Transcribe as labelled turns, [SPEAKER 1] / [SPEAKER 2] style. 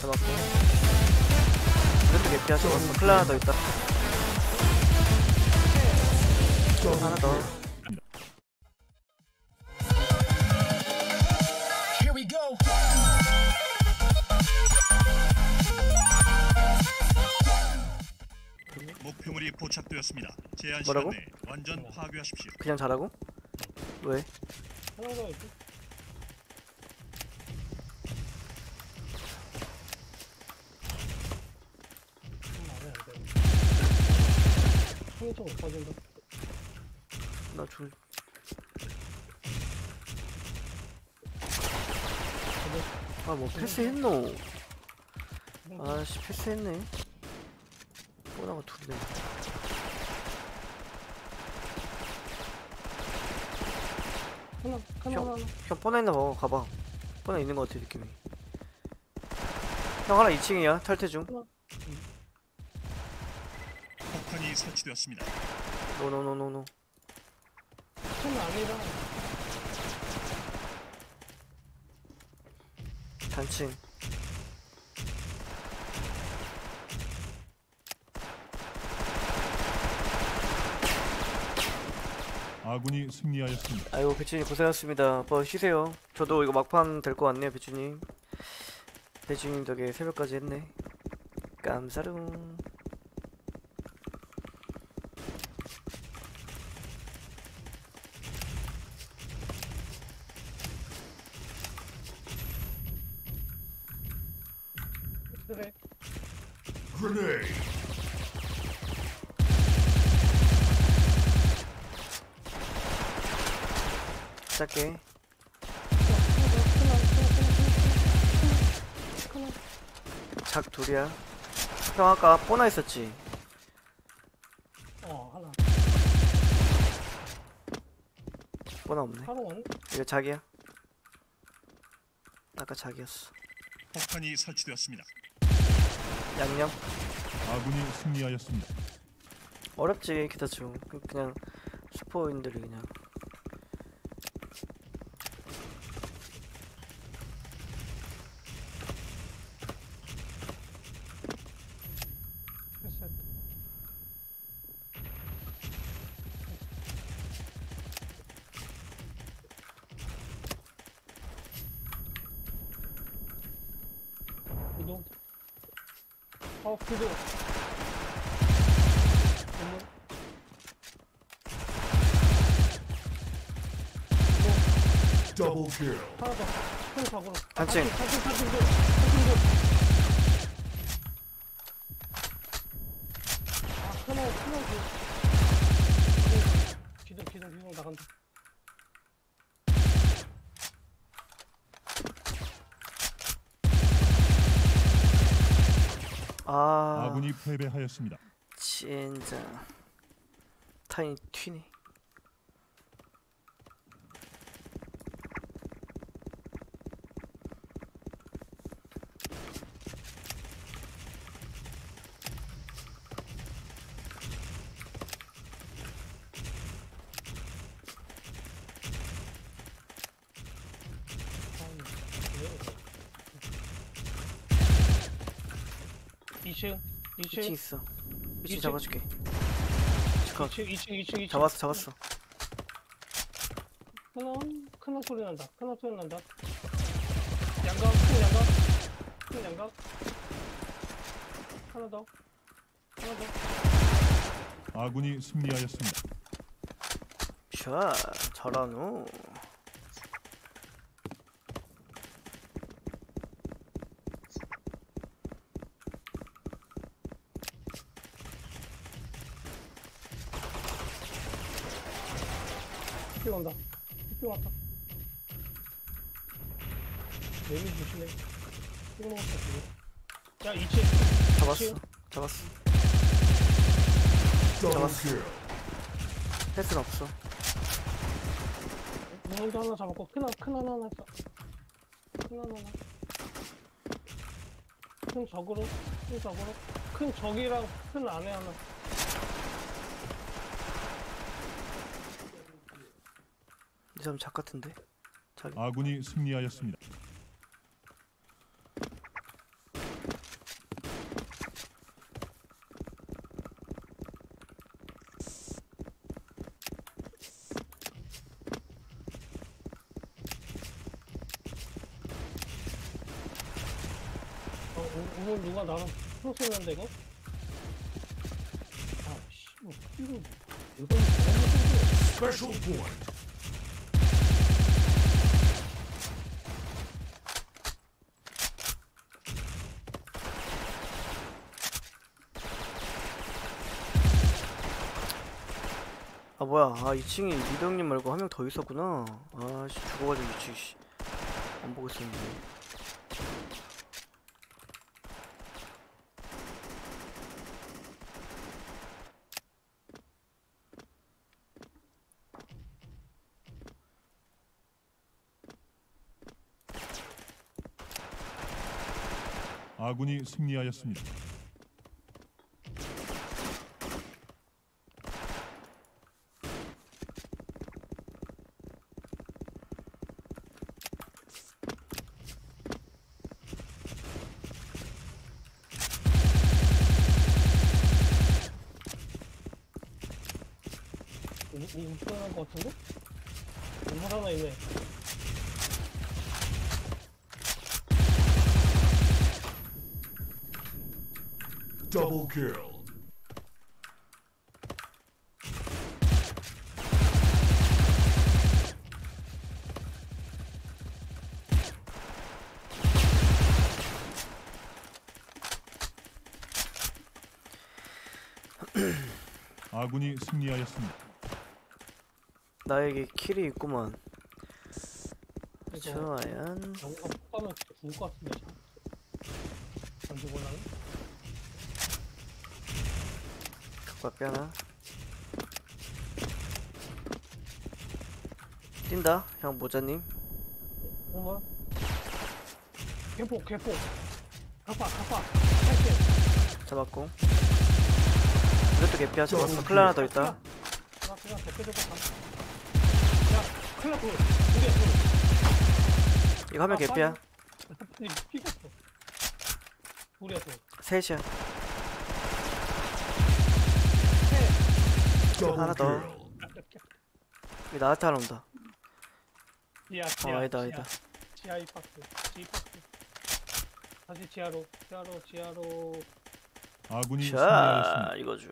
[SPEAKER 1] 잡았고 이것도 개피야 잡았어 클라 더 있다 하나 더.
[SPEAKER 2] 목표물이 포착되었습니다. 제한
[SPEAKER 1] 뭐라고?
[SPEAKER 2] 시간 완전 파괴하십시오.
[SPEAKER 1] 그냥 잘하고? 왜?
[SPEAKER 3] 하나가 있지? 좀 안해 안 돼. 흥이좀 높아진다.
[SPEAKER 1] 나 줄... 아 뭐 패스했노 아씨 패스했네 뽀나가 둘이네
[SPEAKER 3] 하나, 하나,
[SPEAKER 1] 형.
[SPEAKER 3] 하나.
[SPEAKER 1] 형 뽀나 있나 봐 가봐 뽀나 있는 거 같아 느낌이 형 하나 2층이야 탈퇴 중
[SPEAKER 2] 폭탄이 설치되었습니다.
[SPEAKER 1] 노노노노노
[SPEAKER 3] 층 아니라
[SPEAKER 1] 단층
[SPEAKER 4] 아군이 승리하였습니다.
[SPEAKER 1] 아이고 배추님 고생하셨습니다. 뭐 쉬세요. 저도 이거 막판 될 것 같네요 배추님. 배추님 덕에 새벽까지 했네. 깜사룽
[SPEAKER 3] 그래.
[SPEAKER 1] 짧게 작 둘이야. 형 아까 뽀나 있었지?
[SPEAKER 3] 어, 하나.
[SPEAKER 1] 뽀나 없네? 이거 작이야? 아까 작이었어.
[SPEAKER 2] 폭탄이 설치되었습니다.
[SPEAKER 1] 양념?
[SPEAKER 4] 아군이 승리하였습니다.
[SPEAKER 1] 어렵지 기타충 그냥 스포인들이 그냥
[SPEAKER 3] 됐어. 구도. 어, 구도. 건물.
[SPEAKER 5] Double kill.
[SPEAKER 3] 하나 더. 큰 사고로.
[SPEAKER 1] 단층.
[SPEAKER 3] 단층, 단층, 단층, 단층, 아
[SPEAKER 4] 아군이 패배하였습니다.
[SPEAKER 1] 진짜. 타인 튀네.
[SPEAKER 3] 이층
[SPEAKER 1] 2층
[SPEAKER 3] 2층
[SPEAKER 1] 있어. 2층
[SPEAKER 3] 이층.
[SPEAKER 1] 잡아줄게. 컷.
[SPEAKER 3] 2층 2층 2층 2층
[SPEAKER 1] 잡았어 잡았어.
[SPEAKER 3] 큰어 큰어 소리 난다. 큰어 소리 난다. 양각 큰 양각. 큰 양각. 하나 더. 하나 더.
[SPEAKER 4] 아군이 승리하였습니다.
[SPEAKER 1] 샤 잘하노
[SPEAKER 3] 삐 온다. 삐 왔다. 내미 조심해. 삐 넘었다 지금 야 2층.
[SPEAKER 1] 잡았어. 잡았어. 잡았어. 패스는 없어.
[SPEAKER 3] 무언도 하나 잡았고 큰, 하- 큰 하나 하나 있어 큰 하나 하나. 큰 적으로 큰 적으로. 큰 적이랑 큰 안에 하나
[SPEAKER 1] 이 사람 작 같은데 자기
[SPEAKER 4] 아군이 승리하였습니다.
[SPEAKER 3] 어, 오- 오늘 누가 나랑 크로스 했는데 이거? 아 씨 뭐 이거 잘못했는데
[SPEAKER 5] Special point.
[SPEAKER 1] 아 뭐야. 아 2층에 미병님 말고 한 명 더 있었구나. 아씨 죽어가지고 2층 씨 안 보고 있었는데.
[SPEAKER 4] 아군이 승리하였습니다.
[SPEAKER 3] 이- 이 음식하는 거 같은데? 음식 하나 있네
[SPEAKER 5] Double kill.
[SPEAKER 4] 아군이 승리하였습니다.
[SPEAKER 1] 나에게 킬이 있구만. 좋아연
[SPEAKER 3] 영가 폭가면 진짜 죽을 것 같은데 안 죽을라나?
[SPEAKER 1] 각각 하나. 뛴다 형 모자님.
[SPEAKER 3] 어머 개포 개포. 가파 가파. 할게
[SPEAKER 1] 잡았고. 이것도 개피야 잡았어 클라 하나 더 있다.
[SPEAKER 3] 나 그냥 가. 야 우리야
[SPEAKER 1] 이거 하면 개피야.
[SPEAKER 3] 피갔어. 우리야 둘
[SPEAKER 1] 셋이야.
[SPEAKER 5] Double
[SPEAKER 1] 하나 더. 여기 나한테 하나 온다.
[SPEAKER 3] 지하
[SPEAKER 1] 어
[SPEAKER 3] 지하
[SPEAKER 1] 아니다
[SPEAKER 3] 지하.
[SPEAKER 1] 아니다.
[SPEAKER 3] 지하 이 박스 지하 박스. 다시 지하로 지하로 지하로.
[SPEAKER 4] 아군이 승리하였습니다.
[SPEAKER 1] 자 이거 줘